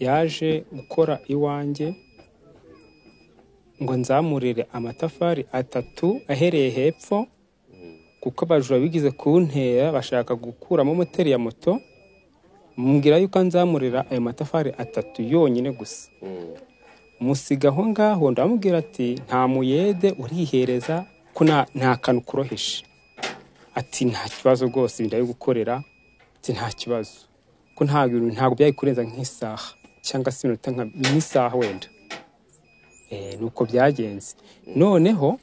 yaje gukora iwanjye ngo nzamurire amatafari atatu ahereye hepfo kuko abajura bigize kuntera bashaka gukuramo moteri ya moto mubwira yuko nzamurira ayo matafari atatu yonyine gusa. Musiga aho ngaho ndamubwira ati nta muyede urihereza ko nta kantu kuroheje. Ati nta kibazo rwose ndabigukorera ati nta kibazo. Ko nta bintu ntabwo byari kurenza nk'isaha. Cyangwa se iminota nka nk'isaha wenda. Eh, ni uko byagenze. Noneho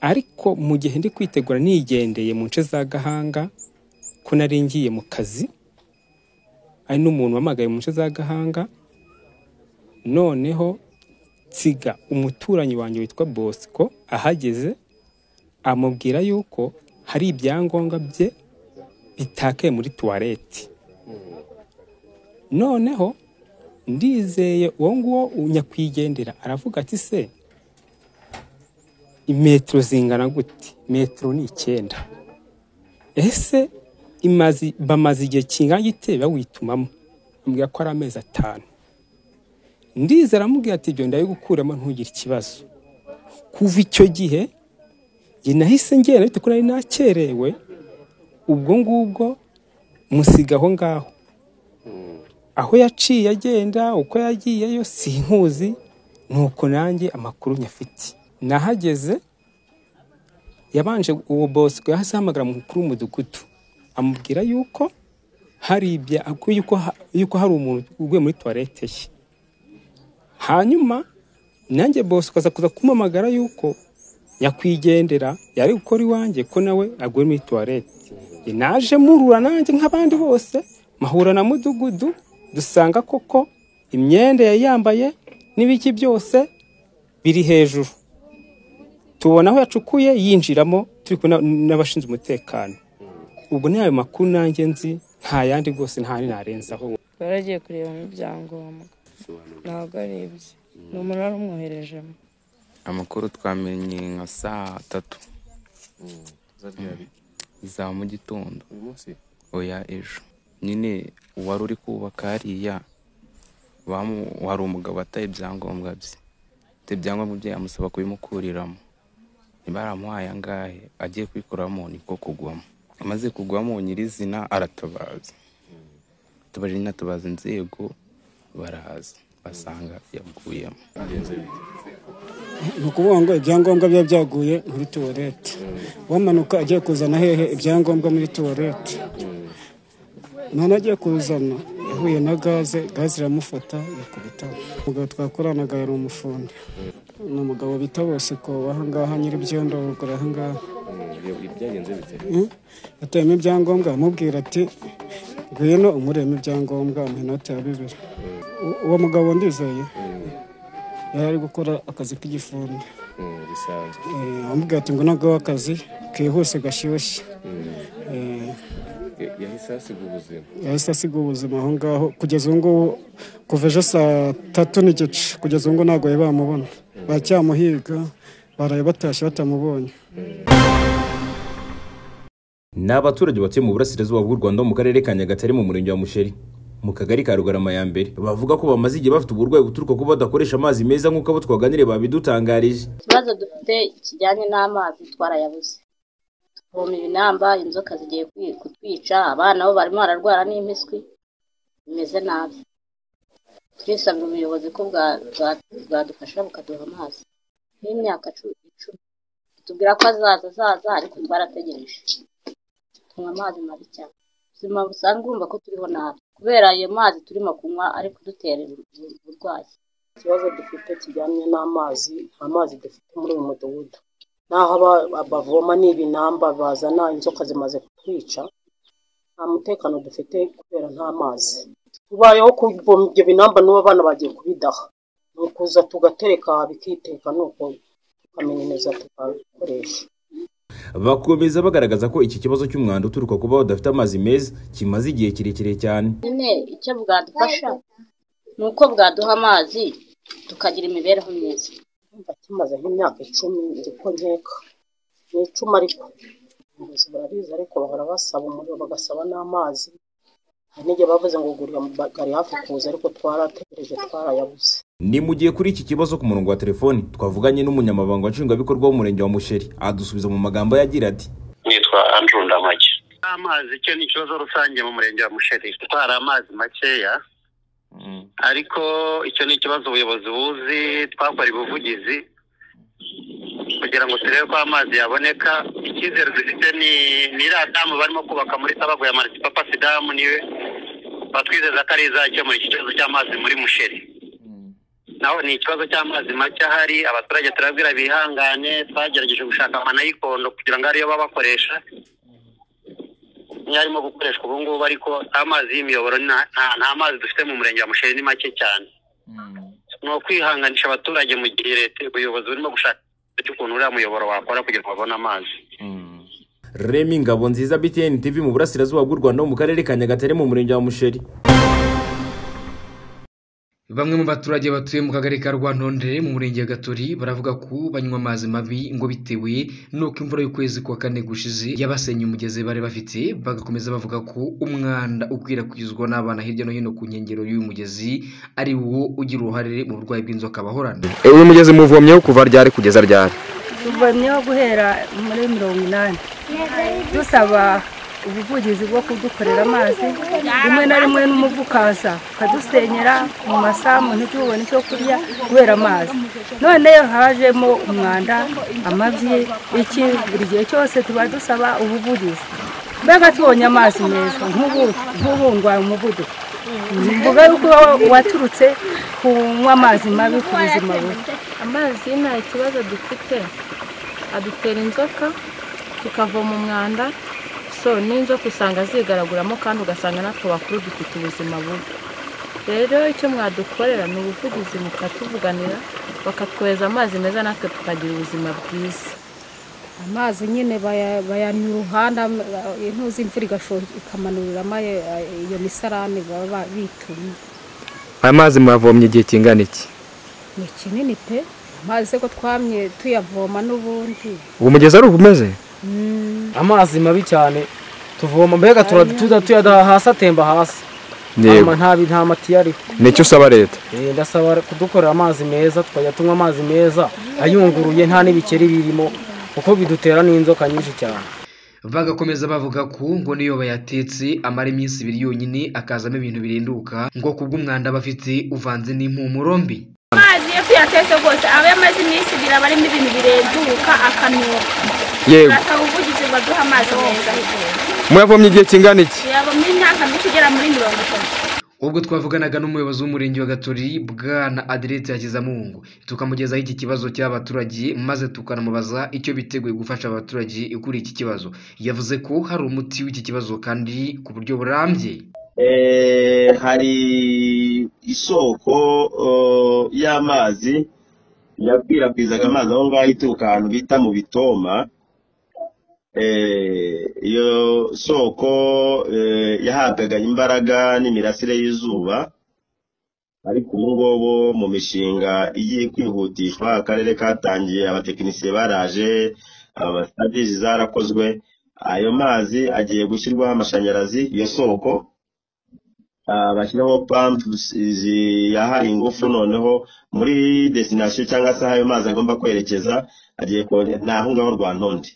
ariko mu gihe ndi kwitegura nigendeye mu nce za gahanga ko nari ngiye mu kazi ari n'umuntu wamagaye mu nce za gahanga noneho nsiga umuturanyi wanjye witwa bosco ahageze amubwira yuko hari ibyangombwa bye bitakaye muri tuwarete noneho ndizeye uwo nguwo nyakwigendera. Aravuga ati se imetero zingana gute? Metero ni icyenda. Ese bamaze igihe kingana gite? Bawitumamo. Ambwira ko ari amezi atanu. Ndizera aramubwira ati ibyo ndabigukuramo ntugire ikibazo. Kuva icyo gihe nahise ngenda bitewe nari nakerewe ubwo ngubwo musiga aho ngaho. Aho yaciye agenda uko yagiyeyo sinkuzi nuko nanjye amakuru nyafite. Nahageze yabanje uwo bosco yahise ahamagara umukuru w'umudugudu amubwira yuko hari ibya yuko hari umuntu uguye muri tuwarete ye. Hanyuma nanjye bosco aza kuza kumamagara yuko nyakwigendera yari gukora iwanjye ko nawe aguye muri tuwarete naje murura nanjye nk'abandi bose mahura na mudugudu dusanga koko imyenda yari yambaye n'ibiki byose biri hejuru. Tubona aho yacukuye yinjiramo turi kumwe na- n'abashinzwe umutekano. Ubwo ni ayo makuru nanjye nzi nta yandi rwose nta ni narenzaho. Baragiye kurebamo ibyangombwa ntabwo ari ibye ni umuntu wari umwoherejemo. Amakuru twamenye nka saa tatu. Za mu gitondo. Oya ejo. Nyine uwari uri kubaka hariya wari umugabo ataye ibyangombwa bye. Ibyo ibyangombwa bye amusaba kubimukuriramo. Ntibaramuhaye angahe agiye kubikuramo niko kugwamo. Amaze kugwamo nyirizina aratabaza. Tubaje nyine atabaza inzego baraza. Basanga yaguyemo. Ni ukuvuga ngo ibyangombwa biba byaguye muri tuwarete wamanuka agiye kuzana hehe ibyangombwa muri tuwarete none agiye kuzana. Yahuye na gaze gaze iramufata yikubitaho umugabo twakoranaga yari umufundi ni umugabo bita bose ko ahangaha nyir'ibyondo ruguru ahangaha. Mm. yateyemo ibyangombwa amubwira ati ngwino umuremo ibyangombwa mu inoti ya bibiri. Uwo mugabo ndizeye. Yari ari gukora akazi k'igifundi Eh, amubwira ati ngo ntabwo akazi kihuse gashyushye. Eh, yahise hasiga ubuzima. Yahise asiga ubuzima. Aho ngaho kugeza ubu ngubu kuva ejo saa tatu n'igice kugeza ubu ngubu ntabwo bari bamubona. Baracyamuhiga baraye batashye batamubonye. Ni abaturage batuye mu burasirazuba bw'u rwanda mu karere ka nyagatare mu murenge wa musheri mu kagari ka rugarama ya mbere bavuga ko bamaze igihe bafite uburwayi buturuka kuba badakoresha amazi meza nk'uko abo twaganiriye babidutangarije. Ikibazo dufite kijyanye n'amazi twarayabuze tuvoma ibinamba inzoka zigiye kutwica abana bo barimo bararwara n'impiswi bimeze nabi. Turisabira ubuyobozi ko bwa- bwa- bwadufasha bukaduha amazi. N'imyaka cu- icumi. Tubwira ko azaza azaza ariko twarategereje. Tunywa amazi mabi cyane. Ubuzima busanzwe urumva ko turiho nabi. Kubera ayo mazi turimo kunywa ari kudutera ubu- uburwayi ikibazo dufite kijyanye n'amazi nta mazi dufite muri uyu mudugudu. N'aho bavoma n'ibinamba bazana inzoka zimaze kutwica nta mutekano dufite kubera nta mazi. Tubayeho kuvoma ibyo binamba n'ubu abana bagiye kubidaha. Ni ukuza tugatereka bikiteka nuko tukamenya neza tugakoresha. Bakomeza bagaragaza ko iki kibazo cy'umwanda uturuka kuba badafite amazi meza kimaze igihe kirekire cyane. Nyine icyo bwadufasha ni uko bwaduha amazi tukagira imibereho myiza. Ndumva kimaze nk'imyaka icumi ndiko nkeka. Ni icumi ariko. Ubuyobozi burabizi ariko bahora basaba umuriro bagasaba n'amazi. Hari n'igihe bavuze ngo gurira gari hafi kuza ariko twarategereje twarayabuze. Ni mu gihe kuri iki kibazo ku murongo wa telefoni twavuganye n'umunyamabanga nshingwabikorwa w'umurenge wa musheri. Adusubiza mu magambo ye agira ati nitwa andrew ndamage. Amazi cyo ni ikibazo rusange mu murenge wa musheri. Hari amazi makeya ariko icyo ni ikibazo ubuyobozi buzi twakora ubuvugizi kugira ngo turebe ko amazi yaboneka. Icyizere dufite ni iriya damu barimo kubaka muri sababu ya marisipapasi damu ni we batwizeza ko ari izakemura iki kibazo cy'amazi muri musheri. Naho ni ikibazo cy'amazi make ahari abaturage turabwira bihangane twagerageje gushaka amanayikondo kugira ngo ariyo baba bakoresha niyo arimo gukoreshwa ubu ngubu ariko amazi y'imiyoboro nta mazi dufite mu murenge wa musheri ni make cyane. Ni ukwihanganisha abaturage mu gihe leta ubuyobozi burimo gushaka ukuntu uriya muyoboro wakora kugira ngo babone amazi. Remi ngabo nziza btn tv mu burasirazuba bw'u rwanda mu karere ka nyagatare mu murenge wa musheri. Bamwe mu baturage batuye mu kagari ka Rwantondere mu murenge wa Gatori baravuga ko banywa amazi mabi ngo bitewe n'uko imvura y'ukwezi kwa kane gushize yabasenye umugezi bari bafite bagakomeza bavuga ko umwanda ukwirakwizwa n'abana hirya no hino ku nkengero y'uyu mugezi ari wo ugira uruhare mu burwayi bw'inzoka bahorana. Uyu mugezi muvomyeho kuva ryari kugeza ryari? Tuvomyeho guhera muri mirongo inani. Dusaba ubuvugizi bwo kudukorera amazi rimwe na rimwe n'umuvu ukaza ukadusenyera mu masamu ntitubone icyo kurya kubera amazi. None hajemo umwanda amabyi iki buri gihe cyose tuba dusaba ubuvugizi. Mbega tubonye amazi meza nk'ubu nk'ubu ndwara umuvuduko. Mvuga yuko waturutse kunywa amazi mabi ku buzima bubi. Amazi nta kibazo dufite. Adutera inzoka tukavoma umwanda so n'inzoka usanga zigaraguramo kandi ugasanga natwe bakuru dufite ubuzima bubi. Rero icyo mwadukorera ni ubuvugizi mukatuvuganira bakatwohereza amazi meza natwe tukagira ubuzima bwiza. Amazi nyine baya- bayanywa uruhanda intuzi imvura igashoka ikamanuriramo iyo misarane baba bitumye aya mazi mwavomye igihe kingana iki? Ni kinini pe. Amazi se ko twamye tuyavoma n'ubundi. Ubu mugezi ari ubumeze amazi mabi cyane. Tuvoma. Mbega tuza tuyadaha hasi atemba hasi. Nta- matiyo ariho ni cyo usaba leta? Eh, ndasaba kudukorera amazi meza tukajya tunywa amazi meza ayunguruye nta n'ibikeri birimo kuko bidutera n'inzoka nyinshi cyane. Bagakomeza bavuga ko ngo niyo bayatetse amara iminsi ibiri yonyine akazamo ibintu birinduka ngo kubw'umwanda aba afite uvanze n'impumuro mbi. Amazi iyo tuyatetse rwose aba yamaze iminsi ibiri aba arimo ibintu birenduka akanuka Yego. muyavomye igihe kingana iki ubwo twavuganaga n'umuyobozi w'umurenge wa gatori bwana aderetse hakizamungu tukamugezaho iki kibazo cy'abaturage maze tukanamubaza icyo biteguye gufasha abaturage kuri iki kibazo. Yavuze ko hari umuti w'iki kibazo kandi ku buryo burambye. Eh, hari isoko y'amazi yakwirakwizaga amazi aho ngaho ituruka ahantu bita mu bitoma. Iyo soko eh, yahabwaga imbaraga n'imirasire y'izuba ariko ubu ngubu mu mishinga igiye kwihutishwa akarere katangiye abatekinisiye baraje amasitadizi zarakozwe ayo mazi agiye gushyirwaho amashanyarazi iyo soko ah, bashyiraho pampu ziyaha ingufu noneho muri destination cyangwa se aho ayo mazi agomba kwerekeza agiye ni aho ngaho rwantonde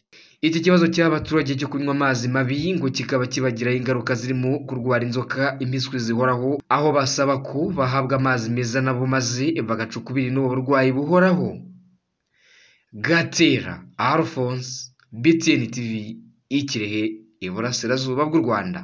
iki kibazo cy'abaturage cyo kunywa amazi mabi ngo kikaba kibagiraho ingaruka zirimo kurwara inzoka impiswi zihoraho aho basaba ko bahabwa amazi meza nabo maze bagaca ukubiri n'ubu burwayi buhoraho. Gatera alphonse btn tv ikirehe iburasirazuba bw'u rwanda.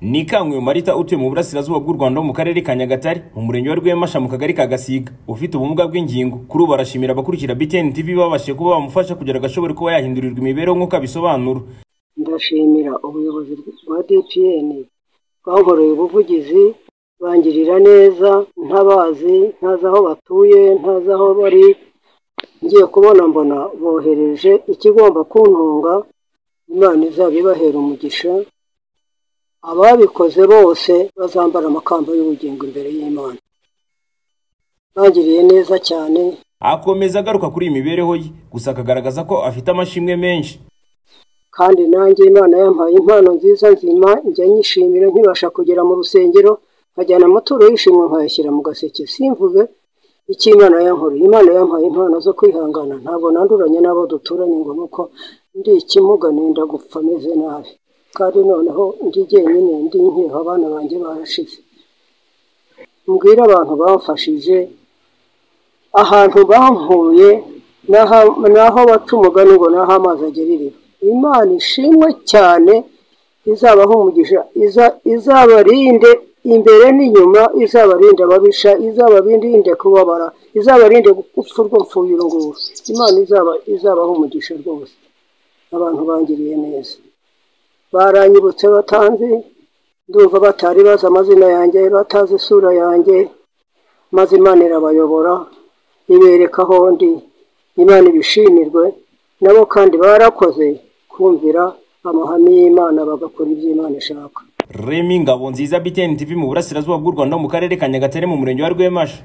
Ni kanguye marita utuye mu burasirazuba bw'u rwanda mu karere ka nyagatare mu murenge wa rwemasha mu kagari ka gasiga. Ufite ubumuga bw'ingingo. Kuri ubu barashimira abakurikira btn tv babashije kuba bamufasha kugira ngo ashobore kuba yahindurirwa imibereho nk'uko abisobanura. Ndashimira ubuyobozi bwa dpn bwankoreye ubuvugizi bangirira neza ntabazi ntazi aho batuye ntazi aho bari. Ngiye kubona mbona bohereje ikigomba kuntunga imana izaba ibahera umugisha. Ababikoze bose bazambara amakamba y'ubugingo imbere y'imana. Bangiriye neza cyane. Akomeza agaruka kuri iyi mibereho ye. Gusa akagaragaza ko afite amashimwe menshi. Kandi nanjye imana yampaye impano nziza nzima njya nyishimira nkibasha kugera mu rusengero nkajyana amaturo y'ishimwe nkayashyira mu gaseke. Simvuge icyo imana yankoreye. Imana yampaye impano zo kwihangana. Ntabwo nanduranye n'abo duturanye ngo nuko ndi ikimuga nenda gupfa ameze nabi. Kandi noneho ndi jyenyine ndi nkeho abana banjye barashize. Mbwira abantu bamfashije ahantu bankuye naho baca umugani ngo naho amazi agera iriba imana ishimwe cyane izabaho umugisha izabarinde imbere n'inyuma izabarinde ababisha izabarinde kubabara izabarinde gupfa urwo imana izabaho umugisha rwose. Abantu bangiriye neza. Baranyibutse batanzi ndumva batari bazi amazina yanjye batazi isura yanjye maze imana irabayobora ibereka aho ndi. Imana ibishimirwe nabo kandi barakoze kumvira amahame y'imana bagakora ibyo imana ishaka. Remi ngabo nziza btn tv mu burasirazuba bw'u rwanda mu karere ka nyagatare mu murenge wa rwemasha